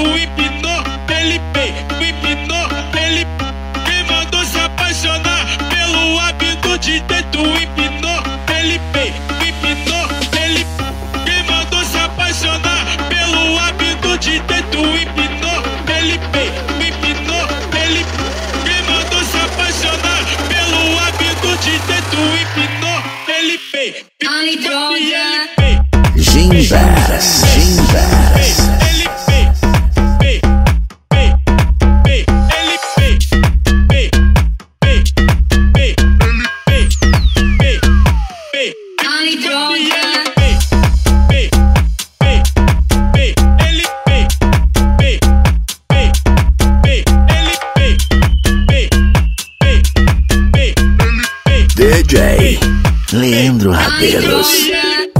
Tu empinou, ele bem, tu empinou, ele mandou se apaixonar pelo hábito de ter. Tu empinou, ele bem, tu empinou, ele mandou se apaixonar pelo hábito de ter. Tu empinou, ele bem, tu empinou, ele mandou se apaixonar pelo hábito de ter. Tu empinou, ele bem, ele bem. Gingas. DJ Leandro Rabelos.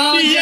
on. Yeah.